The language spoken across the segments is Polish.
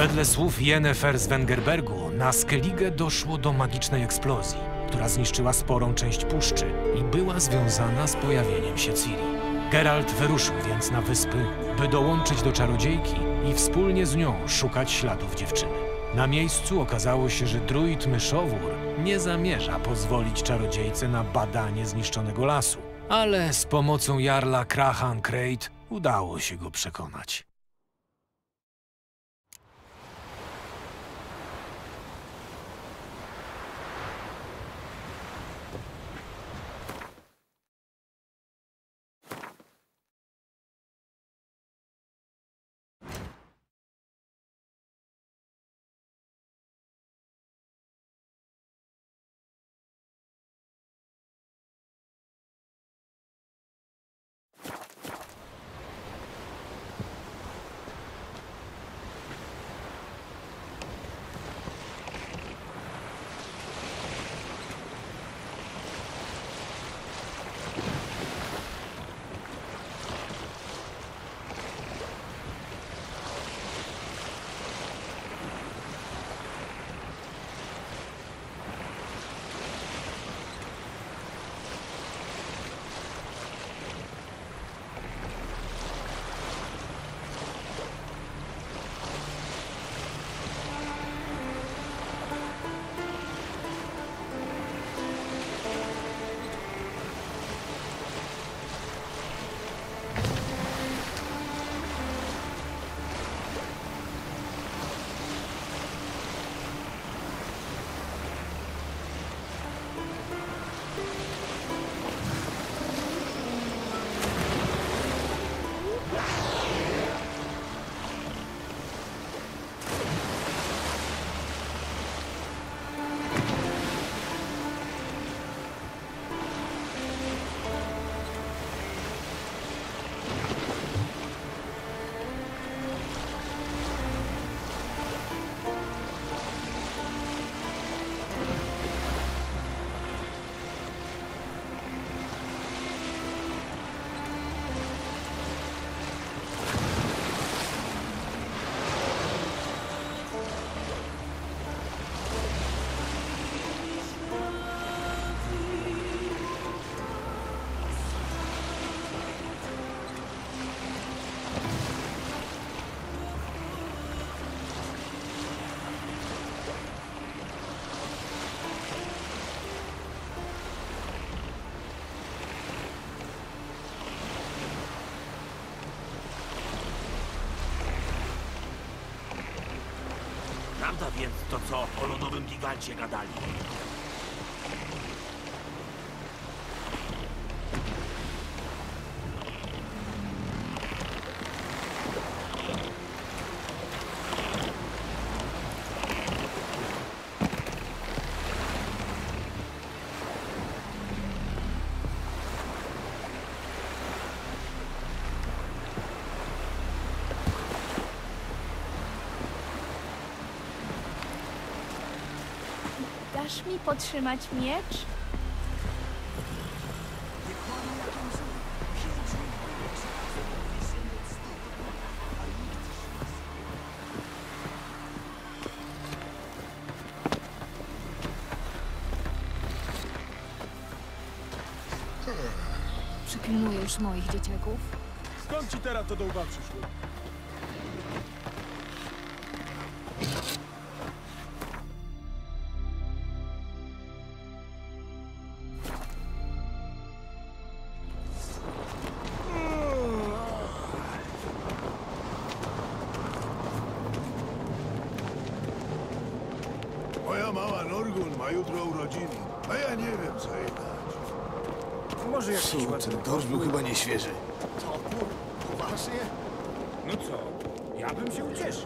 Wedle słów Yennefer z Wengerbergu, na Skellige doszło do magicznej eksplozji, która zniszczyła sporą część puszczy i była związana z pojawieniem się Ciri. Geralt wyruszył więc na wyspy, by dołączyć do czarodziejki i wspólnie z nią szukać śladów dziewczyny. Na miejscu okazało się, że druid myszowór nie zamierza pozwolić czarodziejce na badanie zniszczonego lasu, ale z pomocą jarla Krahan Krejt udało się go przekonać. Prawda więc to, co o lodowym gigancie gadali? Dasz mi potrzymać miecz? Przypilnujesz moich dzieciaków? Skąd ci teraz to do łba przyszło? шутишь?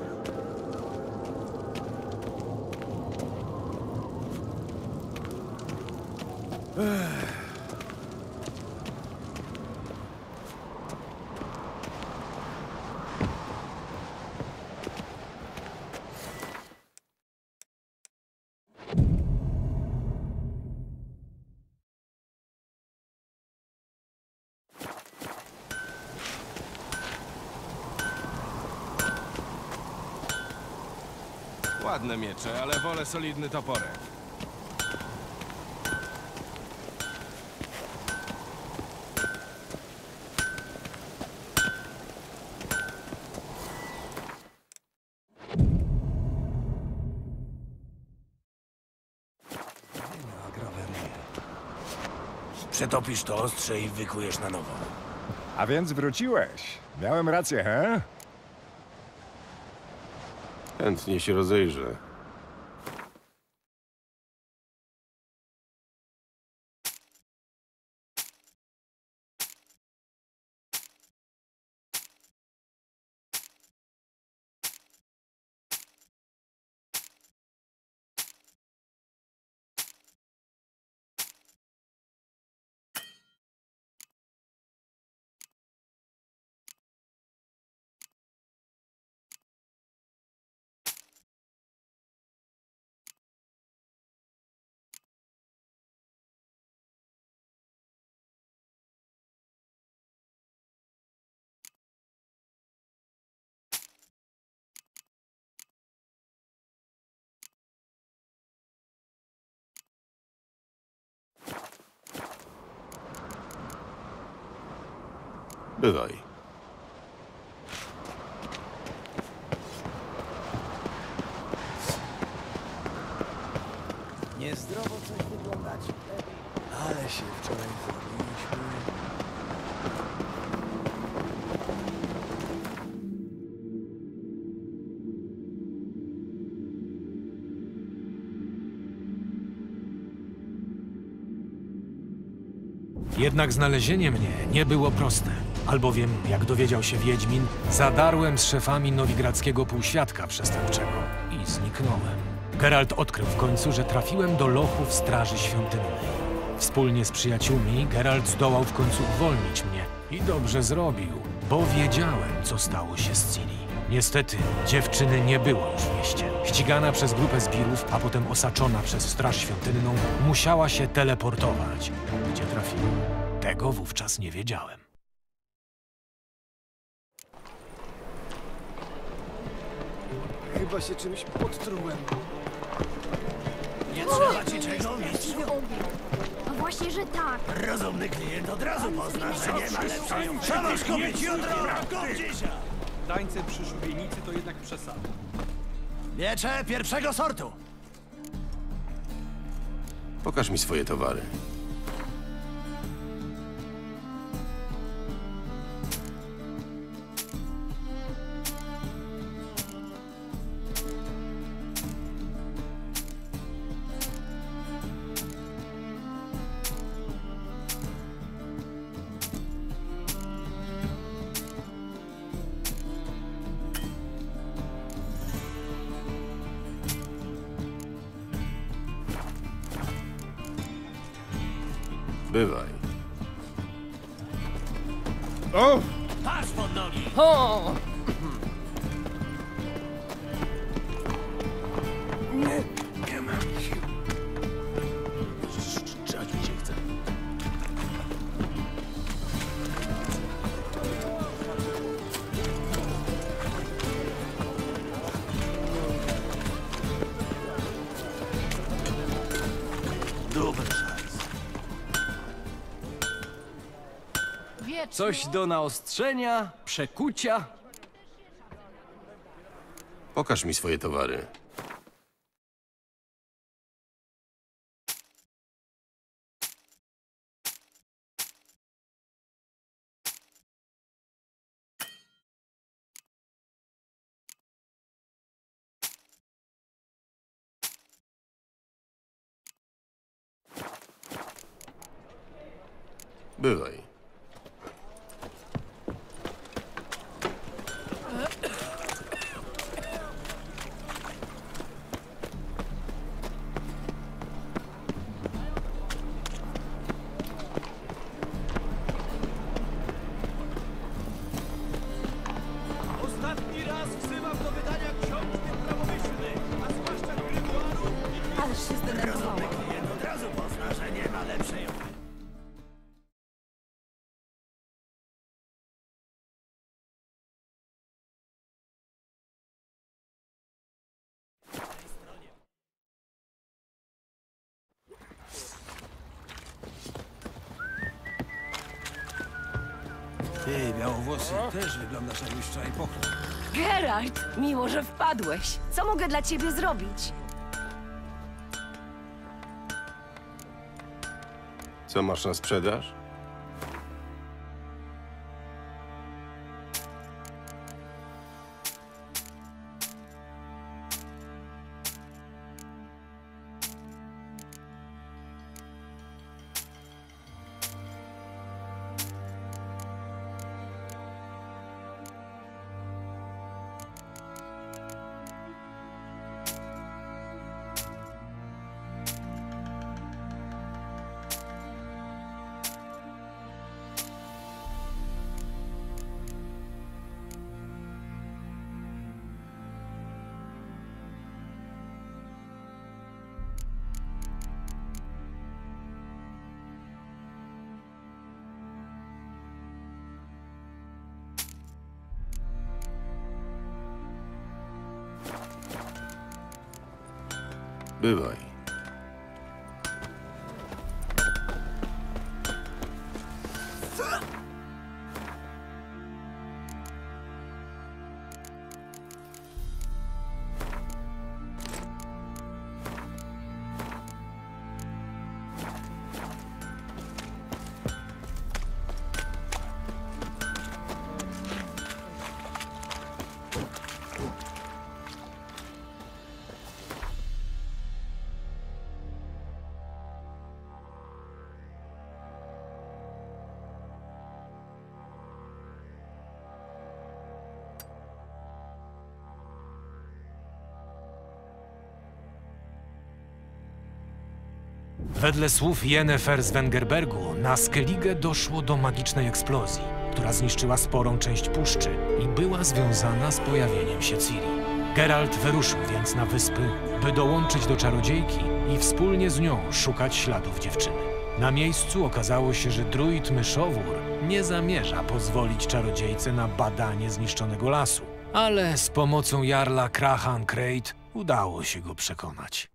Ах. Ładne miecze, ale wolę solidny toporek. Przetopisz to ostrze i wykujesz na nowo. A więc wróciłeś. Miałem rację, he? Chętnie się rozejrzę. Bywaj. Niezdrowo coś wyglądacie. Ale się wczoraj zrobiliśmy. Jednak znalezienie mnie nie było proste, albowiem, jak dowiedział się Wiedźmin, zadarłem z szefami nowigradzkiego półświadka przestępczego i zniknąłem. Geralt odkrył w końcu, że trafiłem do lochów Straży Świątynnej. Wspólnie z przyjaciółmi Geralt zdołał w końcu uwolnić mnie i dobrze zrobił, bo wiedziałem, co stało się z Ciri. Niestety, dziewczyny nie było już w mieście. Ścigana przez grupę zbirów, a potem osaczona przez Straż Świątynną, musiała się teleportować. Gdzie trafiła? Tego wówczas nie wiedziałem. Chyba się czymś podtrułem. Nie trzeba ci czego, mistrzu. No właśnie, że tak. Rozumny klient od razu pozna, że nie ma lepszej. Szanosz kobiet jutro! Tańce przy szubienicy to jednak przesada. Miecze pierwszego sortu. Pokaż mi swoje towary. Coś do naostrzenia, przekucia. Pokaż mi swoje towary. Bywaj. Też wyglądasz jakbyś wczoraj pochlał. Geralt, miło, że wpadłeś. Co mogę dla ciebie zrobić? Co masz na sprzedaż? Bywaj. Wedle słów Yennefer z Wengerbergu, na Skellige doszło do magicznej eksplozji, która zniszczyła sporą część puszczy i była związana z pojawieniem się Ciri. Geralt wyruszył więc na wyspy, by dołączyć do czarodziejki i wspólnie z nią szukać śladów dziewczyny. Na miejscu okazało się, że druid Myszowór nie zamierza pozwolić czarodziejce na badanie zniszczonego lasu, ale z pomocą jarla Krahan Krejt udało się go przekonać.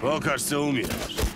Pokaż, co umiesz.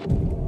you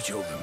two children.